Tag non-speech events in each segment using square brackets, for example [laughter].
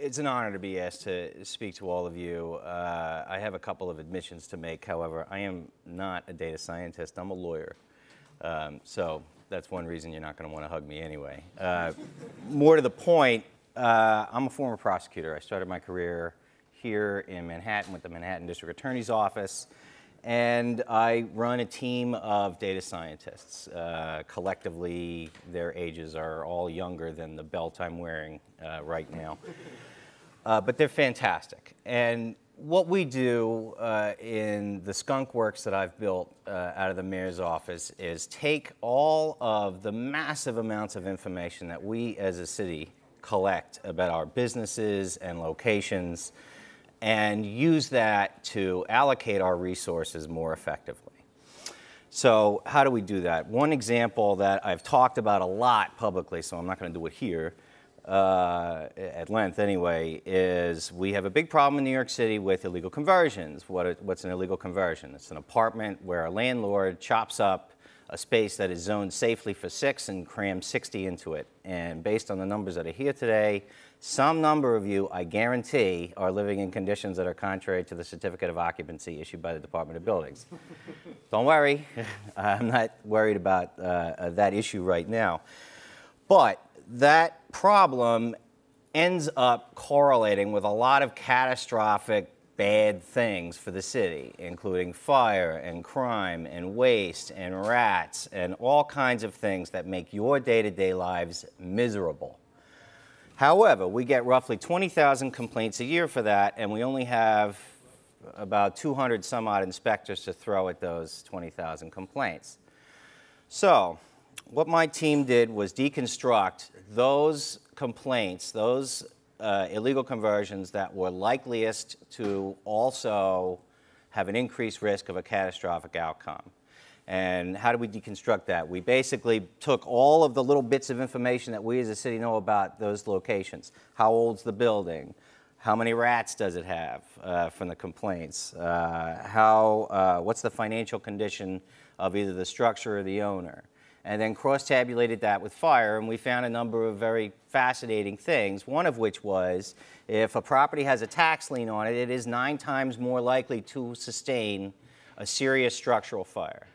it's an honor to be asked to speak to all of you. Uh, I have a couple of admissions to make. However, I am not a data scientist. I'm a lawyer. Um, so that's one reason you're not going to want to hug me anyway. Uh, more to the point, uh, I'm a former prosecutor. I started my career here in Manhattan with the Manhattan District Attorney's Office. And I run a team of data scientists. Uh, collectively, their ages are all younger than the belt I'm wearing uh, right now. Uh, but they're fantastic. And what we do uh, in the skunk works that I've built uh, out of the mayor's office is take all of the massive amounts of information that we as a city collect about our businesses and locations and use that to allocate our resources more effectively. So how do we do that? One example that I've talked about a lot publicly, so I'm not going to do it here uh, at length anyway, is we have a big problem in New York City with illegal conversions. What, what's an illegal conversion? It's an apartment where a landlord chops up a space that is zoned safely for six and crams 60 into it. And based on the numbers that are here today, some number of you, I guarantee, are living in conditions that are contrary to the certificate of occupancy issued by the Department of Buildings. [laughs] Don't worry, [laughs] I'm not worried about uh, uh, that issue right now. But that problem ends up correlating with a lot of catastrophic bad things for the city, including fire and crime and waste and rats and all kinds of things that make your day to day lives miserable. However, we get roughly 20,000 complaints a year for that, and we only have about 200 some odd inspectors to throw at those 20,000 complaints. So, what my team did was deconstruct those complaints, those uh, illegal conversions that were likeliest to also have an increased risk of a catastrophic outcome. And how do we deconstruct that? We basically took all of the little bits of information that we as a city know about those locations. How old's the building? How many rats does it have uh, from the complaints? Uh, how, uh, what's the financial condition of either the structure or the owner? And then cross-tabulated that with fire, and we found a number of very fascinating things, one of which was if a property has a tax lien on it, it is nine times more likely to sustain a serious structural fire.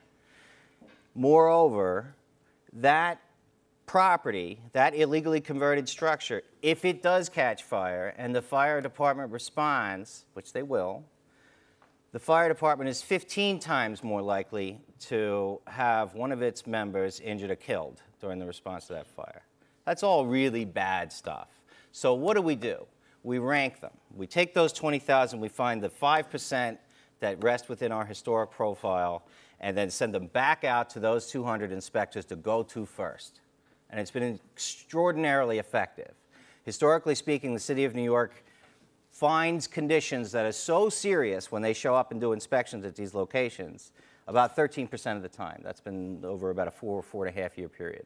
Moreover, that property, that illegally converted structure, if it does catch fire and the fire department responds, which they will, the fire department is 15 times more likely to have one of its members injured or killed during the response to that fire. That's all really bad stuff. So what do we do? We rank them. We take those 20,000, we find the 5% that rest within our historic profile, and then send them back out to those 200 inspectors to go to first. And it's been extraordinarily effective. Historically speaking, the city of New York finds conditions that are so serious when they show up and do inspections at these locations about 13% of the time. That's been over about a four, four and a half year period.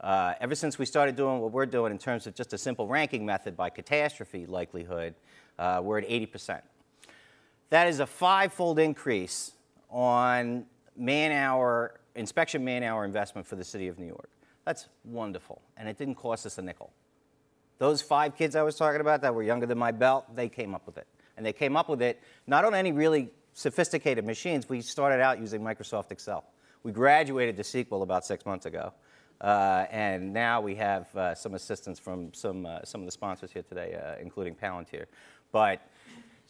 Uh, ever since we started doing what we're doing in terms of just a simple ranking method by catastrophe likelihood, uh, we're at 80%. That is a five-fold increase on man-hour, inspection man-hour investment for the city of New York. That's wonderful, and it didn't cost us a nickel. Those five kids I was talking about that were younger than my belt, they came up with it. And they came up with it not on any really sophisticated machines. We started out using Microsoft Excel. We graduated to SQL about six months ago. Uh, and now we have uh, some assistance from some, uh, some of the sponsors here today, uh, including Palantir. But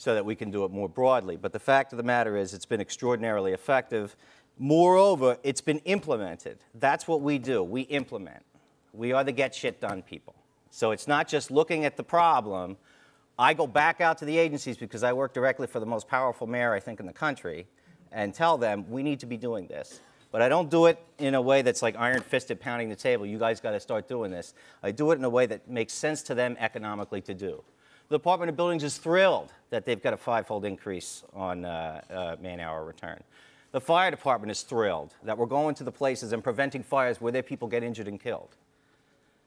so that we can do it more broadly. But the fact of the matter is it's been extraordinarily effective. Moreover, it's been implemented. That's what we do. We implement. We are the get shit done people. So it's not just looking at the problem. I go back out to the agencies because I work directly for the most powerful mayor, I think, in the country, and tell them we need to be doing this. But I don't do it in a way that's like iron fisted pounding the table. You guys got to start doing this. I do it in a way that makes sense to them economically to do. The Department of Buildings is thrilled that they've got a five-fold increase on uh, uh, man-hour return. The fire department is thrilled that we're going to the places and preventing fires where their people get injured and killed.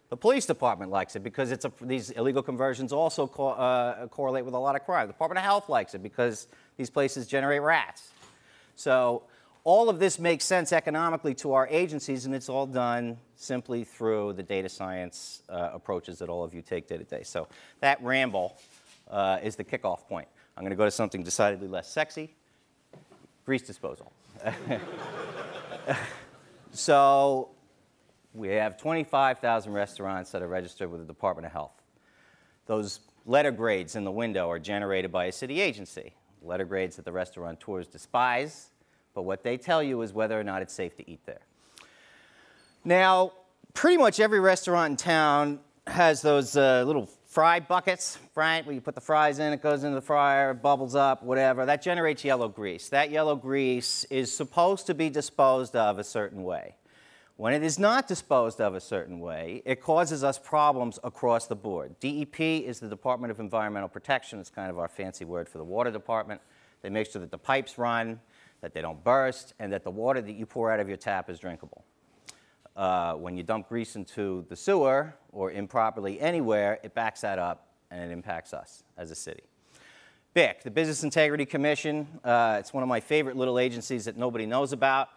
The police department likes it because a, these illegal conversions also co uh, correlate with a lot of crime. The Department of Health likes it because these places generate rats. So all of this makes sense economically to our agencies, and it's all done simply through the data science uh, approaches that all of you take day to day. So that ramble uh, is the kickoff point. I'm going to go to something decidedly less sexy grease disposal. [laughs] so we have 25,000 restaurants that are registered with the Department of Health. Those letter grades in the window are generated by a city agency. Letter grades that the restaurateurs despise, but what they tell you is whether or not it's safe to eat there. Now, pretty much every restaurant in town has those uh, little fry buckets, right? Where you put the fries in, it goes into the fryer, it bubbles up, whatever. That generates yellow grease. That yellow grease is supposed to be disposed of a certain way. When it is not disposed of a certain way, it causes us problems across the board. DEP is the Department of Environmental Protection. It's kind of our fancy word for the water department. They make sure that the pipes run, that they don't burst, and that the water that you pour out of your tap is drinkable. Uh, when you dump grease into the sewer or improperly anywhere, it backs that up and it impacts us as a city. BIC, the Business Integrity Commission, uh, it's one of my favorite little agencies that nobody knows about.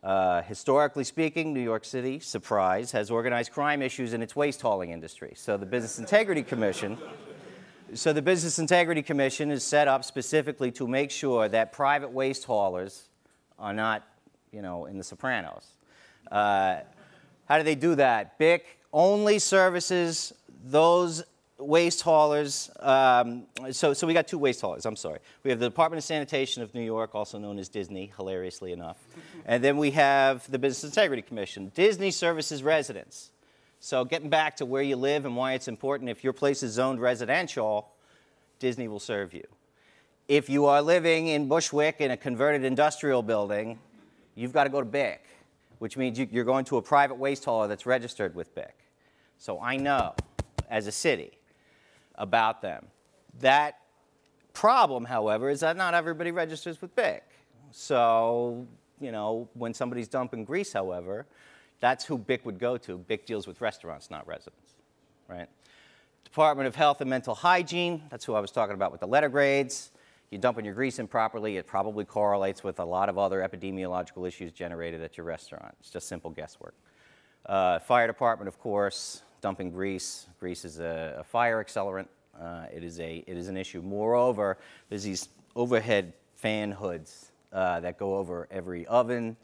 Uh, historically speaking, New York City, surprise, has organized crime issues in its waste hauling industry. So the Business Integrity Commission, so the Business Integrity Commission is set up specifically to make sure that private waste haulers are not, you know, in the Sopranos. Uh, how do they do that? BIC only services those waste haulers. Um, so, so we got two waste haulers, I'm sorry. We have the Department of Sanitation of New York, also known as Disney, hilariously enough. and then we have the Business Integrity Commission. Disney services residents. So getting back to where you live and why it's important, if your place is zoned residential, Disney will serve you. If you are living in Bushwick in a converted industrial building, you've got to go to BIC which means you, are going to a private waste hauler that's registered with BIC. So I know, as a city, about them. That problem, however, is that not everybody registers with BIC. So, you know, when somebody's dumping grease, however, that's who BIC would go to. BIC deals with restaurants, not residents, right? Department of Health and Mental Hygiene, that's who I was talking about with the letter grades you dump in your grease improperly, it probably correlates with a lot of other epidemiological issues generated at your restaurant. It's just simple guesswork. Uh, fire department, of course, dumping grease. Grease is a, a fire accelerant. Uh, it, is a, it is an issue. Moreover, there's these overhead fan hoods uh, that go over every oven.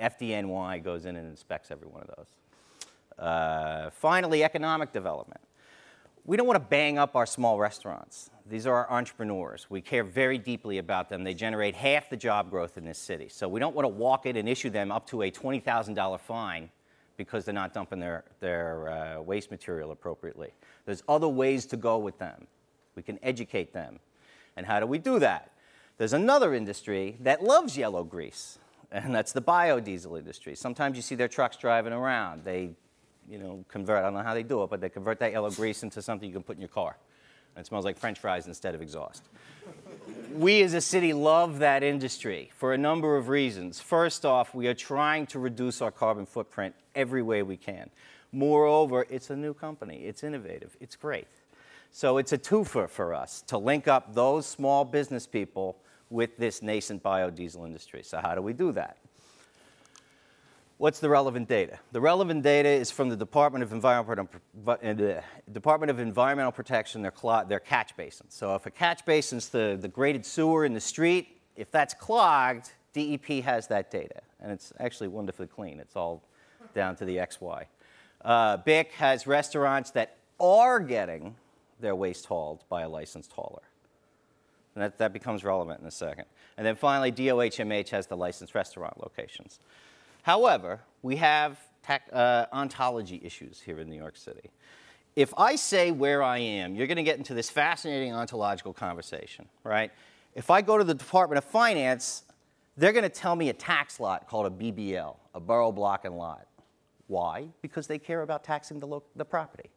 FDNY goes in and inspects every one of those. Uh, finally, economic development. We don't want to bang up our small restaurants. These are our entrepreneurs. We care very deeply about them. They generate half the job growth in this city. So we don't want to walk in and issue them up to a $20,000 fine because they're not dumping their, their uh, waste material appropriately. There's other ways to go with them. We can educate them. And how do we do that? There's another industry that loves yellow grease, and that's the biodiesel industry. Sometimes you see their trucks driving around. They, you know, convert, I don't know how they do it, but they convert that yellow grease into something you can put in your car. And It smells like french fries instead of exhaust. we as a city love that industry for a number of reasons. First off, we are trying to reduce our carbon footprint every way we can. Moreover, it's a new company, it's innovative, it's great. So it's a twofer for us to link up those small business people with this nascent biodiesel industry. So how do we do that? What's the relevant data? The relevant data is from the Department of Environmental, uh, Department of Environmental Protection, their, their catch basins. So if a catch basin's the, the graded sewer in the street, if that's clogged, DEP has that data. And it's actually wonderfully clean. It's all down to the XY. Uh, BIC has restaurants that are getting their waste hauled by a licensed hauler. And that, that becomes relevant in a second. And then finally, DOHMH has the licensed restaurant locations. However, we have uh, ontology issues here in New York City. If I say where I am, you're going to get into this fascinating ontological conversation, right? If I go to the Department of Finance, they're going to tell me a tax lot called a BBL, a borough block and lot. Why? Because they care about taxing the, the property.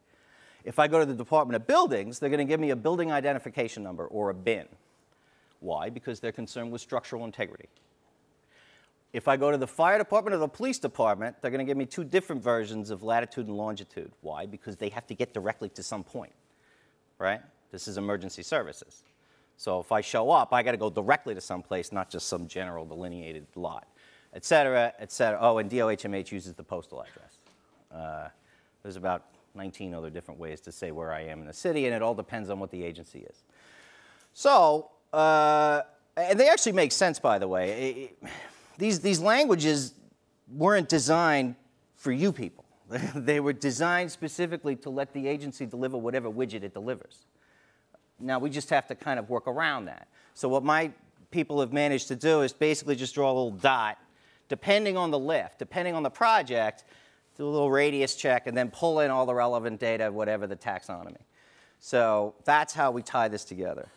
If I go to the Department of Buildings, they're going to give me a building identification number or a BIN. Why? Because they're concerned with structural integrity. If I go to the fire department or the police department, they're going to give me two different versions of latitude and longitude. Why? Because they have to get directly to some point, right? This is emergency services. So if I show up, I got to go directly to some place, not just some general delineated lot, et cetera, et cetera. Oh, and DOHMH uses the postal address. Uh, there's about 19 other different ways to say where I am in the city, and it all depends on what the agency is. So, uh, and they actually make sense, by the way. It, these, these languages weren't designed for you people. [laughs] they were designed specifically to let the agency deliver whatever widget it delivers. Now we just have to kind of work around that. So what my people have managed to do is basically just draw a little dot, depending on the lift, depending on the project, do a little radius check, and then pull in all the relevant data, whatever the taxonomy. So that's how we tie this together.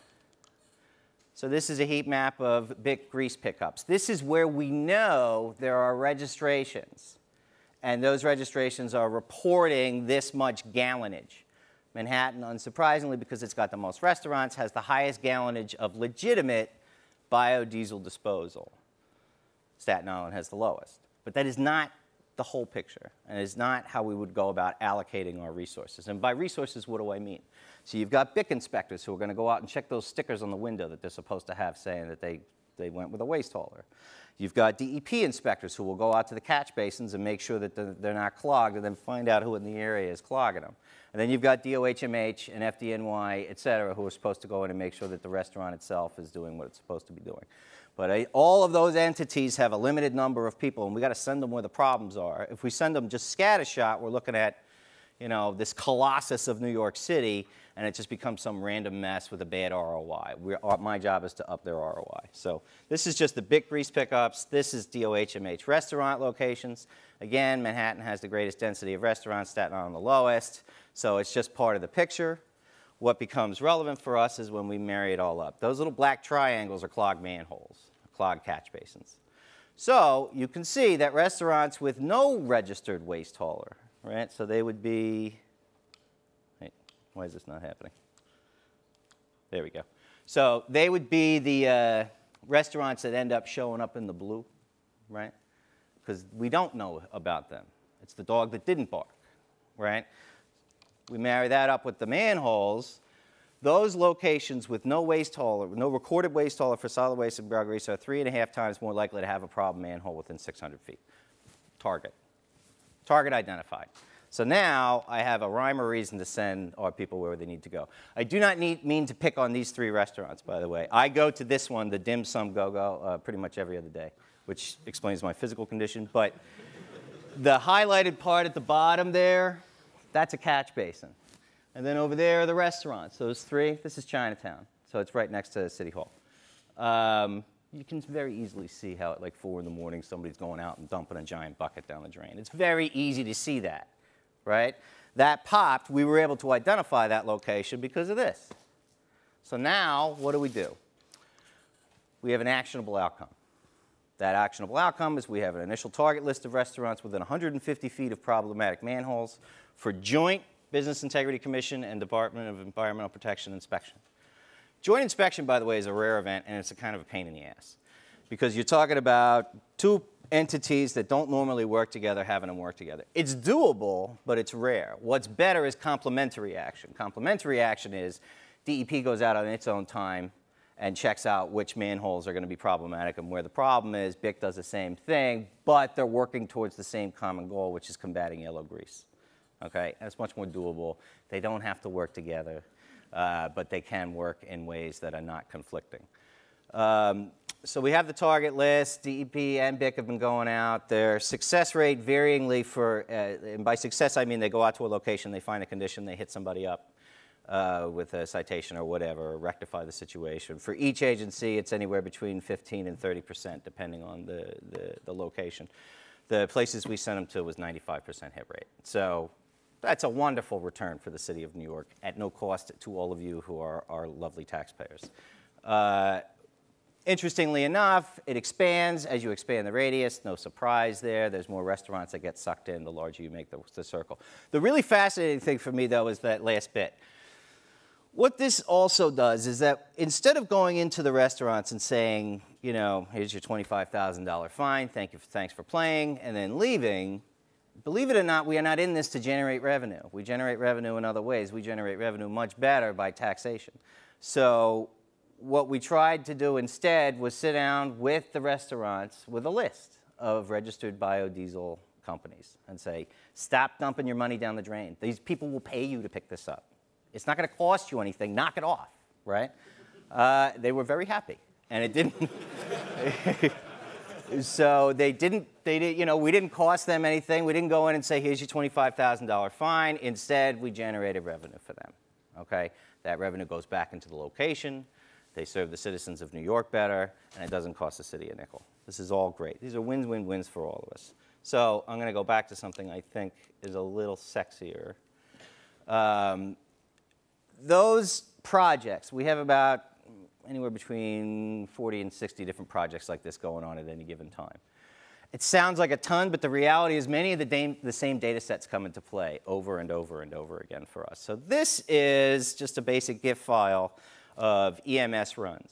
So this is a heat map of BIC grease pickups. This is where we know there are registrations. And those registrations are reporting this much gallonage. Manhattan, unsurprisingly, because it's got the most restaurants, has the highest gallonage of legitimate biodiesel disposal. Staten Island has the lowest. But that is not the whole picture, and is not how we would go about allocating our resources. And by resources, what do I mean? So you've got BIC inspectors who are going to go out and check those stickers on the window that they're supposed to have saying that they, they went with a waste hauler. You've got DEP inspectors who will go out to the catch basins and make sure that they're not clogged and then find out who in the area is clogging them. And then you've got DOHMH and FDNY, et cetera, who are supposed to go in and make sure that the restaurant itself is doing what it's supposed to be doing. But uh, all of those entities have a limited number of people, and we got to send them where the problems are. If we send them just scattershot, we're looking at, you know, this colossus of New York City, and it just becomes some random mess with a bad ROI. We're, uh, my job is to up their ROI. So this is just the big grease pickups. This is DOHMH restaurant locations. Again, Manhattan has the greatest density of restaurants, Staten Island the lowest. So it's just part of the picture. What becomes relevant for us is when we marry it all up. Those little black triangles are clogged manholes, clogged catch basins. So you can see that restaurants with no registered waste hauler, right? So they would be, wait, why is this not happening? There we go. So they would be the uh, restaurants that end up showing up in the blue, right? Because we don't know about them. It's the dog that didn't bark, right? we marry that up with the manholes, those locations with no waste hauler, no recorded waste hauler for solid waste and grease are three and a half times more likely to have a problem manhole within 600 feet. Target. Target identified. So now I have a rhyme or reason to send our people where they need to go. I do not need, mean to pick on these three restaurants, by the way. I go to this one, the Dim Sum Go Go, uh, pretty much every other day, which explains my physical condition. But the highlighted part at the bottom there, that's a catch basin. And then over there are the restaurants. Those three, this is Chinatown. So it's right next to City Hall. Um, you can very easily see how at like four in the morning somebody's going out and dumping a giant bucket down the drain. It's very easy to see that, right? That popped, we were able to identify that location because of this. So now, what do we do? We have an actionable outcome. That actionable outcome is we have an initial target list of restaurants within 150 feet of problematic manholes for joint Business Integrity Commission and Department of Environmental Protection inspection. Joint inspection, by the way, is a rare event and it's a kind of a pain in the ass because you're talking about two entities that don't normally work together having them work together. It's doable, but it's rare. What's better is complementary action. Complementary action is DEP goes out on its own time and checks out which manholes are going to be problematic and where the problem is. BIC does the same thing, but they're working towards the same common goal, which is combating yellow grease okay? that's much more doable. They don't have to work together, uh, but they can work in ways that are not conflicting. Um, so we have the target list. DEP and BIC have been going out. Their success rate varyingly for, uh, and by success I mean they go out to a location, they find a condition, they hit somebody up uh, with a citation or whatever, or rectify the situation. For each agency, it's anywhere between 15 and 30 percent, depending on the, the, the location. The places we sent them to was 95 percent hit rate. So that's a wonderful return for the city of New York at no cost to all of you who are our lovely taxpayers. Uh, interestingly enough, it expands as you expand the radius. No surprise there. There's more restaurants that get sucked in the larger you make the, the circle. The really fascinating thing for me, though, is that last bit. What this also does is that instead of going into the restaurants and saying, you know, here's your $25,000 fine, thank you, thanks for playing, and then leaving, believe it or not, we are not in this to generate revenue. We generate revenue in other ways. We generate revenue much better by taxation. So what we tried to do instead was sit down with the restaurants with a list of registered biodiesel companies and say, stop dumping your money down the drain. These people will pay you to pick this up. It's not going to cost you anything. Knock it off, right? Uh, they were very happy, and it didn't. [laughs] so they didn't. They did. You know, we didn't cost them anything. We didn't go in and say, "Here's your twenty-five thousand dollar fine." Instead, we generated revenue for them. Okay, that revenue goes back into the location. They serve the citizens of New York better, and it doesn't cost the city a nickel. This is all great. These are wins, win, wins for all of us. So I'm going to go back to something I think is a little sexier. Um, those projects, we have about anywhere between 40 and 60 different projects like this going on at any given time. It sounds like a ton, but the reality is many of the, the, same data sets come into play over and over and over again for us. So this is just a basic GIF file of EMS runs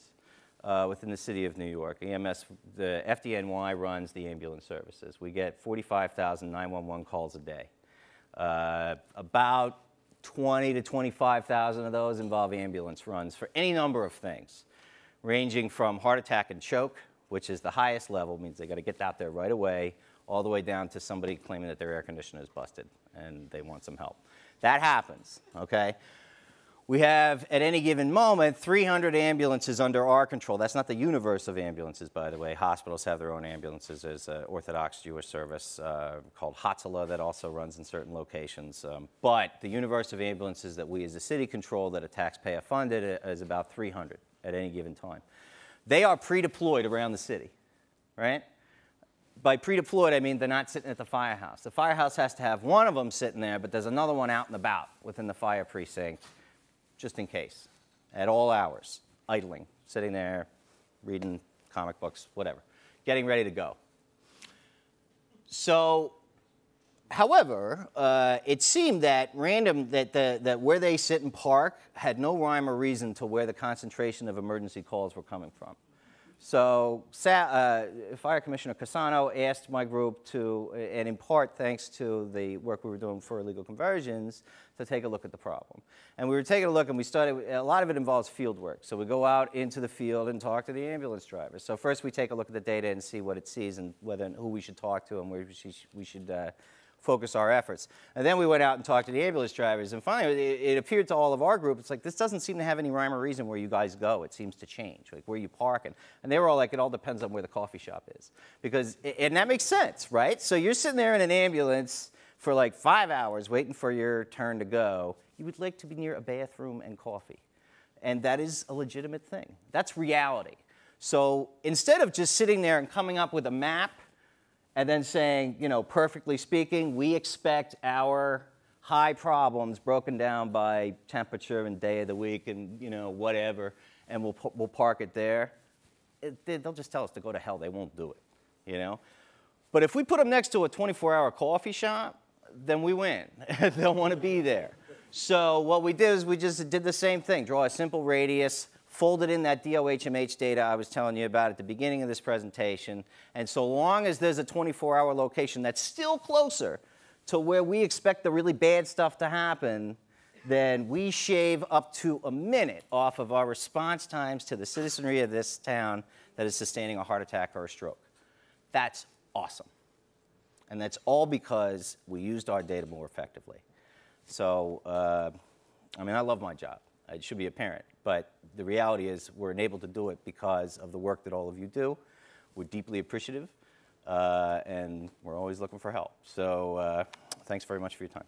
uh, within the city of New York. EMS, the FDNY runs the ambulance services. We get 45,000 911 calls a day. Uh, about 20 to 25,000 of those involve ambulance runs for any number of things, ranging from heart attack and choke, which is the highest level, means they got to get out there right away, all the way down to somebody claiming that their air conditioner is busted and they want some help. That happens, okay? We have, at any given moment, 300 ambulances under our control. That's not the universe of ambulances, by the way. Hospitals have their own ambulances. There's an Orthodox Jewish service uh, called Hatzalah that also runs in certain locations. Um, but the universe of ambulances that we as a city control that a taxpayer funded is about 300 at any given time. They are pre-deployed around the city, right? By pre-deployed, I mean they're not sitting at the firehouse. The firehouse has to have one of them sitting there, but there's another one out and about within the fire precinct just in case, at all hours, idling, sitting there, reading comic books, whatever, getting ready to go. So, however, uh, it seemed that random that the, that where they sit and park had no rhyme or reason to where the concentration of emergency calls were coming from. So uh, Fire Commissioner Cassano asked my group to, and in part thanks to the work we were doing for illegal conversions, to take a look at the problem. And we were taking a look and we started, a lot of it involves field work. So we go out into the field and talk to the ambulance drivers. So first we take a look at the data and see what it sees and whether and who we should talk to and where we should, we should uh, focus our efforts. And then we went out and talked to the ambulance drivers, and finally it, it, appeared to all of our group, it's like, this doesn't seem to have any rhyme or reason where you guys go. It seems to change, like where you park. And, and they were all like, it all depends on where the coffee shop is. Because, and that makes sense, right? So you're sitting there in an ambulance for like five hours waiting for your turn to go. You would like to be near a bathroom and coffee. And that is a legitimate thing. That's reality. So instead of just sitting there and coming up with a map and then saying, you know, perfectly speaking, we expect our high problems broken down by temperature and day of the week and, you know, whatever, and we'll, we'll park it there. It, they'll just tell us to go to hell. They won't do it, you know? But if we put them next to a 24-hour coffee shop, then we win. [laughs] They'll want to be there. So what we did is we just did the same thing, draw a simple radius, folded in that DOHMH data I was telling you about at the beginning of this presentation. And so long as there's a 24-hour location that's still closer to where we expect the really bad stuff to happen, then we shave up to a minute off of our response times to the citizenry of this town that is sustaining a heart attack or a stroke. That's awesome. And that's all because we used our data more effectively. So, uh, I mean, I love my job. It should be apparent. But the reality is we're enabled to do it because of the work that all of you do. We're deeply appreciative, uh, and we're always looking for help. So uh, thanks very much for your time.